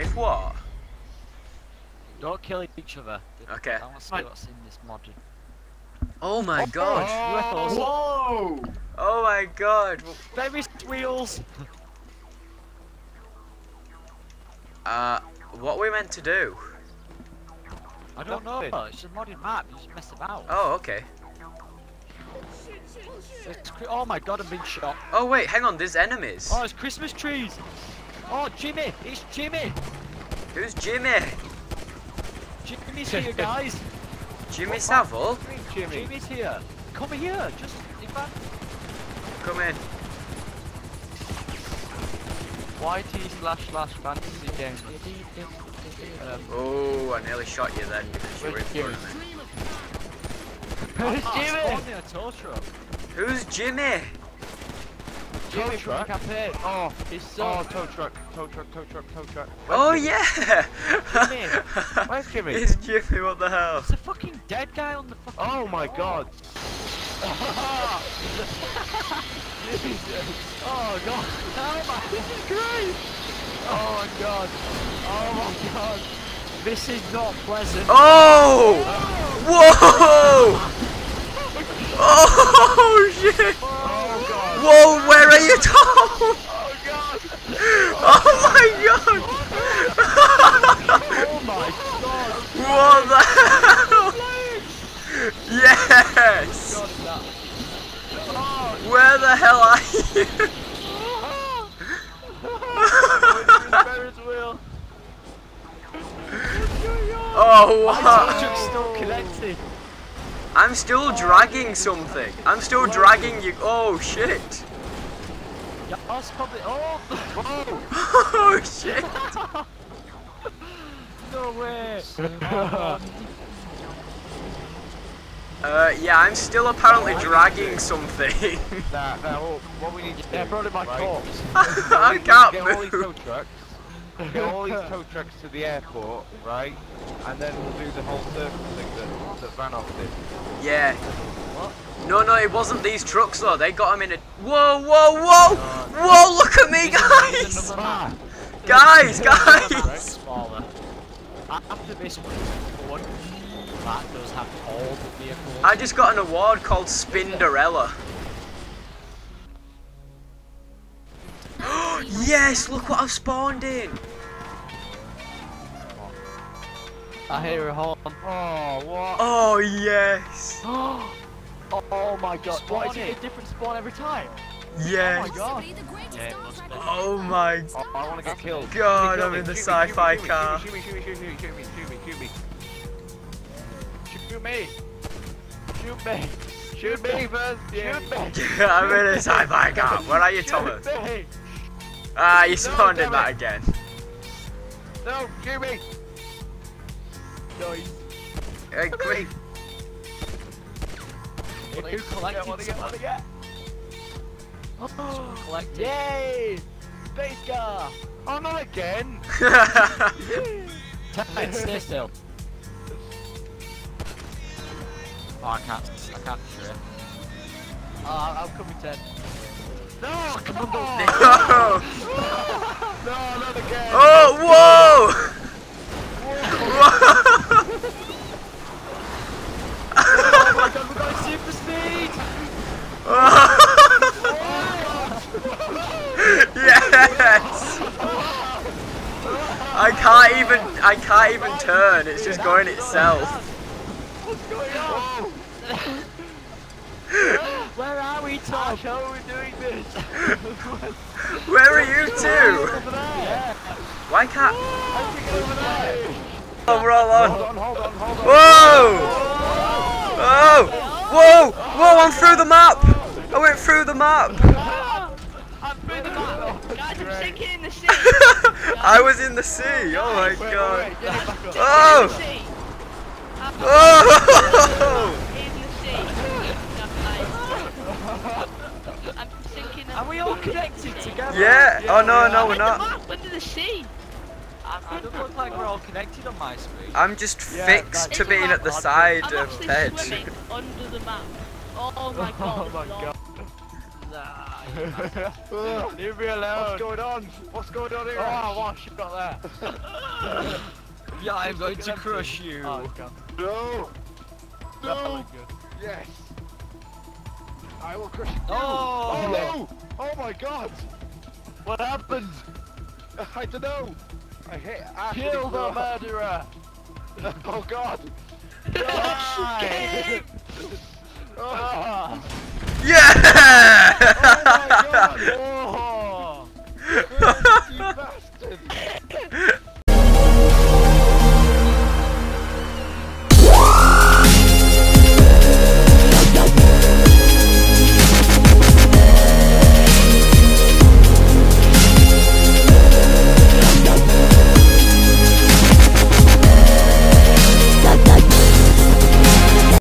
If what? Don't kill each other. Okay. I want to see what's in this mod. Oh my god. UFOs. Whoa! Oh my god. Ferris wheels. Uh, what we meant to do? I don't know. Nothing. It's a modded map. You just mess about. Oh, okay. It's oh my god, I'm being shot. Oh wait, hang on. There's enemies. Oh, it's Christmas trees. Oh, Jimmy. It's Jimmy. Who's Jimmy? Jimmy's here, guys. Jimmy Savile? Jimmy. Jimmy's here. Come here. Just in fact. Come in. YT slash slash fantasy game. Um, Oh, I nearly shot you then because you were in front of me. Where's Oh, Jimmy? spawned in a tow truck. Who's Jimmy? Jimmy from the truck. campaign. Oh, His son. oh, tow truck, tow truck, tow truck, tow truck. Oh Where's Jimmy? yeah! Jimmy. Where's Jimmy? It's Jimmy, what the hell? There's a fucking dead guy on the fucking. Oh my god. Oh god. Oh my. This is great. Oh my god. Oh my god. This is not pleasant. Oh! Whoa! Oh shit! Oh god. Whoa, where are you, Tom? Oh god. Oh my god! Oh my god. What the hell? Yes! Where the hell are you? Oh wow! I'm still dragging something. I'm still dragging you. Oh shit! Yeah, that's probably. Oh. Oh shit! no way. Uh, yeah, I'm still apparently dragging something. Nah, nah, what, what we need to do. Yeah, probably my right, corpse. I Get can't all these tow trucks. Get all these tow trucks to the airport, right? And then we'll do the whole circle thing that, that Vanoss did. Yeah. No, no, it wasn't these trucks though. They got them in a. Whoa, whoa, whoa! Whoa, look at me, guys! Guys, guys! smaller. After this one, that does have all the vehicles. I just got an award called Spinderella. yes, look what I've spawned in. I hear a horn. Oh, what? Oh, yes. oh, oh my god. Spawn What is it? it. A different spawn every time? Yes. Oh my god. Yeah, it must be. Oh my Oh, I want to get killed. God, Shoot me, I'm in the shoot me, shoot me, sci-fi shoot me, car. Shoot me, shoot me, shoot me, shoot me, shoot me, shoot me, Shoot me. Shoot me. shoot me first. Shoot me. I'm in a sci-fi car. Where are you, Thomas? Shoot me. Ah, you spawned in damn that it. again. No, shoot me. Nice. Hey, quick. If you collected What do you get? What do you get? Someone collected. Yay! Space car! Oh, not again. Ted, stay still. Oh, I can't. I can't shoot it. Uh, oh, I'm coming, Ted. No, come on! oh, No, not again. oh, whoa! Whoa! oh my god, we're going super speed! yes! I can't even I can't even turn, it's just going itself. What's going on? Where are we, Tom? How are we doing this? Where are you two? Over there. yeah. Why can't How'd you over there? Oh we're all Hold on. on, hold on, hold on. Whoa! Whoa! Whoa! Whoa, I'm through the map! I went through the map! I'm through the map. Guys, I'm sinking in the sea. I was in the sea, oh my Wait, wait, god. wait, get it back up. Oh! In the sea. I'm Oh! in the sea. I'm sinking Are we all connected together? Yeah, oh no, we no are. we're Under the not. map, under the sea. I don't look like we're all connected on my screen. I'm just Yeah, fixed to being at the side I'm of actually Ted. swimming under the map. Oh my oh god. Oh my god. Nah, Ugh, Leave me alone. What's going on? What's going on here? Oh, what shot there? Yeah, I'm going to crush two. you. Oh, No! No! good. Yes! I will crush you! Oh! Oh no! Oh my god! What happened? I don't know! I hit Ash Kill he the murderer! Oh god! Die! Oh, Ah. Yeah! oh my god! Oh!